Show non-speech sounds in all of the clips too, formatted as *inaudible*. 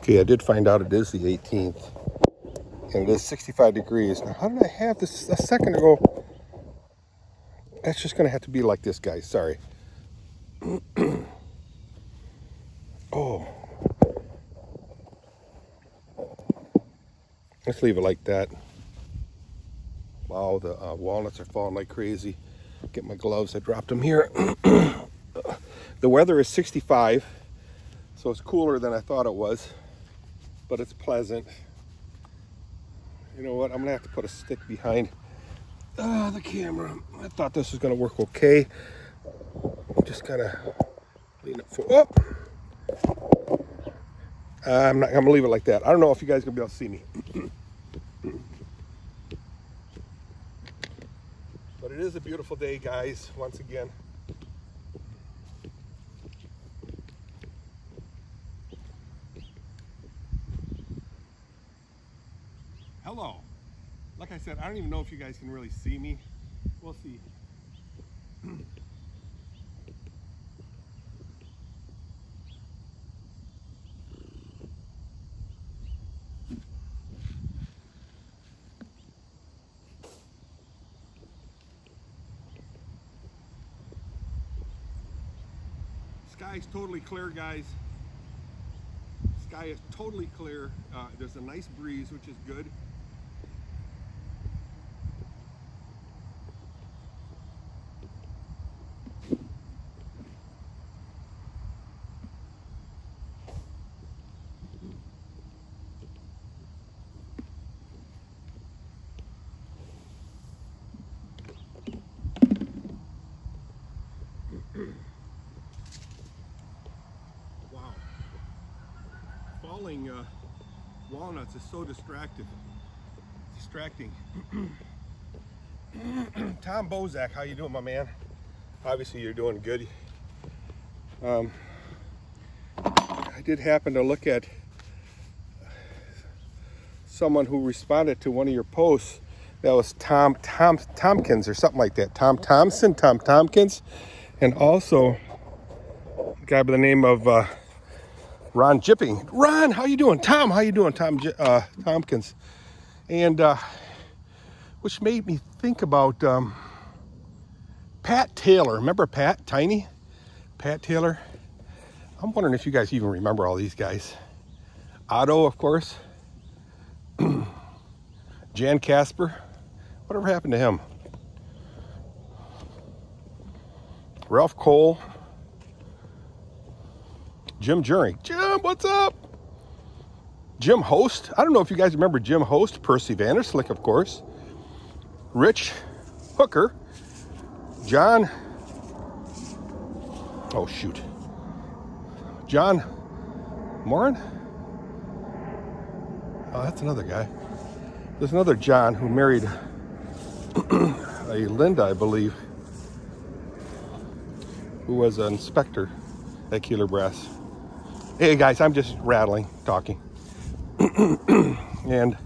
Okay, I did find out it is the 18th. And it is 65 degrees. Now, how did I have this a second ago? That's just going to have to be like this, guys. Sorry. *clears throat* oh. Let's leave it like that. Wow, the uh, walnuts are falling like crazy. Get my gloves, I dropped them here. *clears throat* the weather is 65, so it's cooler than I thought it was, but it's pleasant. You know what, I'm gonna have to put a stick behind uh, the camera. I thought this was gonna work okay. I'm just gonna lean it for, oh! I'm not, I'm gonna leave it like that. I don't know if you guys gonna be able to see me. *clears throat* but it is a beautiful day, guys, once again. Hello. Like I said, I don't even know if you guys can really see me. We'll see. Sky's totally clear, guys. Sky is totally clear. Uh, there's a nice breeze, which is good. Wow. Falling uh, walnuts is so distracted, distracting. *clears throat* Tom Bozak, how you doing, my man? Obviously, you're doing good. Um, I did happen to look at someone who responded to one of your posts. That was Tom Tom Tompkins or something like that. Tom Thompson, Tom Tompkins, and also a guy by the name of uh, Ron Jipping. Ron, how you doing? Tom, how you doing? Tom uh, Tompkins, and uh, which made me think about um, Pat Taylor. Remember Pat, Tiny, Pat Taylor. I'm wondering if you guys even remember all these guys. Otto, of course. *clears throat* Jan Casper. Whatever happened to him? Ralph Cole. Jim Juring. Jim, what's up? Jim Host. I don't know if you guys remember Jim Host. Percy Vanderslick, of course. Rich Hooker. John. Oh, shoot. John Morin? Oh, that's another guy. There's another John who married a *clears throat* uh, Linda, I believe, who was an inspector at Keeler Brass. Hey guys, I'm just rattling, talking. *clears throat* and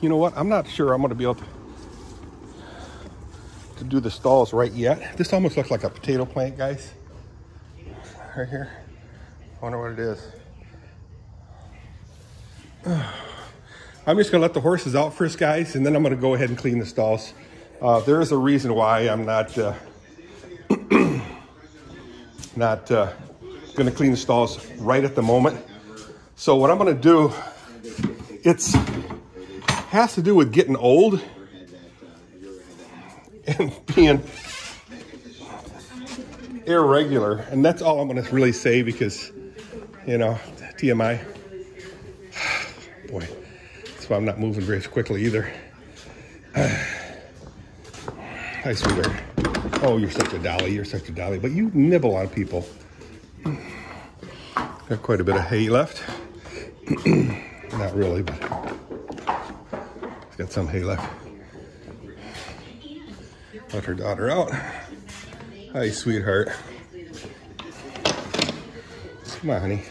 you know what? I'm not sure I'm going to be able to, to do the stalls right yet. This almost looks like a potato plant, guys. Right here. I wonder what it is. *sighs* I'm just gonna let the horses out first, guys, and then I'm gonna go ahead and clean the stalls. Uh, there is a reason why I'm not uh, *clears throat* not uh, gonna clean the stalls right at the moment. So what I'm gonna do, it's has to do with getting old *laughs* and being irregular, and that's all I'm gonna really say because you know TMI. *sighs* Boy, that's why I'm not moving very quickly either. *sighs* Hi, sweetheart. Oh, you're such a dolly. You're such a dolly. But you nibble on people. Got quite a bit of hay left. *clears throat* not really, but it's got some hay left. Let her daughter out. Hi, sweetheart. Come on, honey.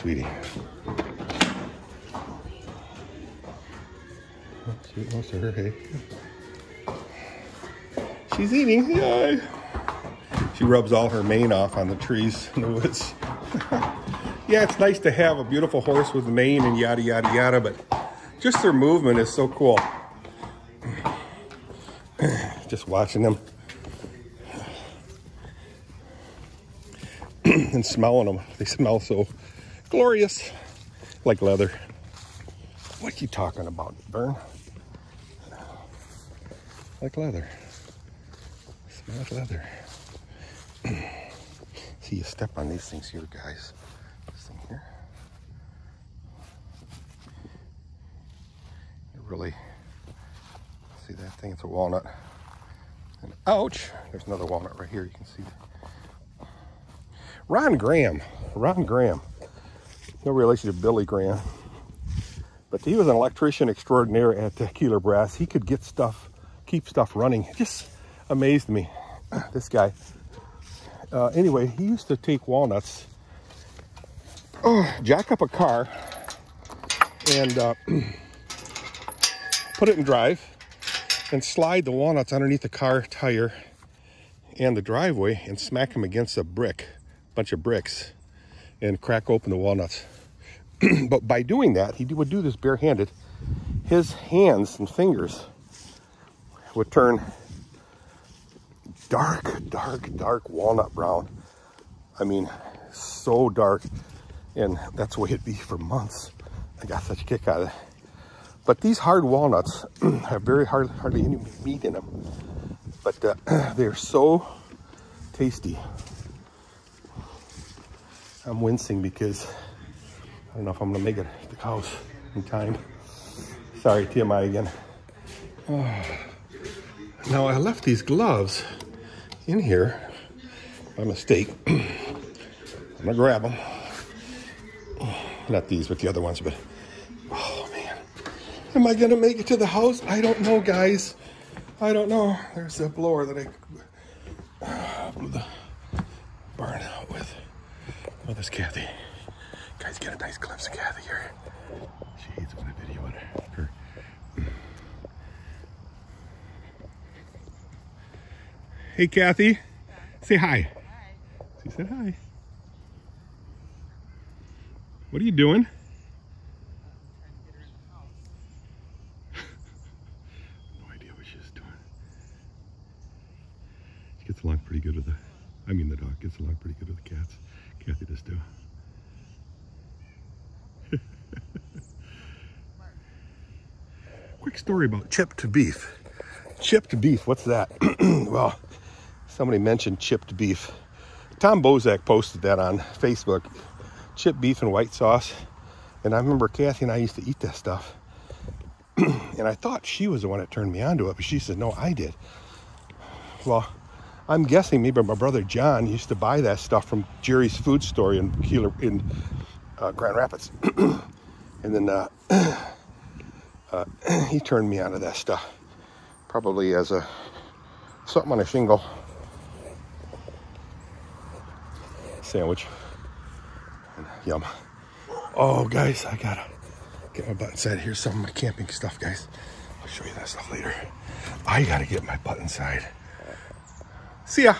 Sweetie. Most of her hay. She's eating. Yay. She rubs all her mane off on the trees in the woods. *laughs* yeah, it's nice to have a beautiful horse with mane and yada, yada, yada, but just their movement is so cool. *sighs* just watching them. *clears throat* and smelling them. They smell so glorious, like leather. What are you talking about, Vern? Like leather. Smell like leather. *clears throat* See, you step on these things here, guys. This thing here. You really see that thing? It's a walnut. And ouch! There's another walnut right here. You can see. Ron Graham. Ron Graham. No relation to Billy Graham. But he was an electrician extraordinaire at Keeler Brass. He could get stuff, keep stuff running. It just amazed me, *clears throat* this guy. Uh, anyway, he used to take walnuts, oh, jack up a car, and uh, *clears throat* put it in drive, and slide the walnuts underneath the car tire and the driveway and smack them against a brick, bunch of bricks, and crack open the walnuts. *clears throat* but by doing that, he would do this barehanded. His hands and fingers would turn dark, dark, dark walnut brown. I mean, so dark. And that's the way it'd be for months. I got such a kick out of it. But these hard walnuts *clears throat* have very hard, hardly any meat in them. But uh, *clears throat* they're so tasty. I'm wincing because I don't know if I'm gonna make it to the house in time. Sorry, TMI again. Oh. *sighs* Now I left these gloves in here by mistake. *clears throat* I'm gonna grab them. Not these, but the other ones, but oh man. Am I gonna make it to the house? I don't know, guys. I don't know. There's a blower that I blew the barn out with. There's Kathy. Guys, get a nice glimpse of Kathy here. Jeez, what a video on her. Hey, Kathy. Say hi. Hi. She said hi. What are you doing? *laughs* no idea what she's doing. She gets along pretty good with the, I mean the dog gets along pretty good with the cats. Kathy does too. Quick story about chipped beef. Chipped beef, what's that? *clears throat* well, somebody mentioned chipped beef. Tom Bozak posted that on Facebook. Chipped beef and white sauce. And I remember Kathy and I used to eat that stuff. *clears throat* and I thought she was the one that turned me on to it, but she said, no, I did. Well, I'm guessing maybe my brother John used to buy that stuff from Jerry's Food Store in Keeler, in uh, Grand Rapids. *clears throat* and then uh, *clears throat* uh, *clears throat* he turned me onto that stuff. Probably as a something on a shingle. sandwich. And yum. Oh, guys, I gotta get my butt inside. Here's some of my camping stuff, guys. I'll show you that stuff later. I gotta get my butt inside. See ya.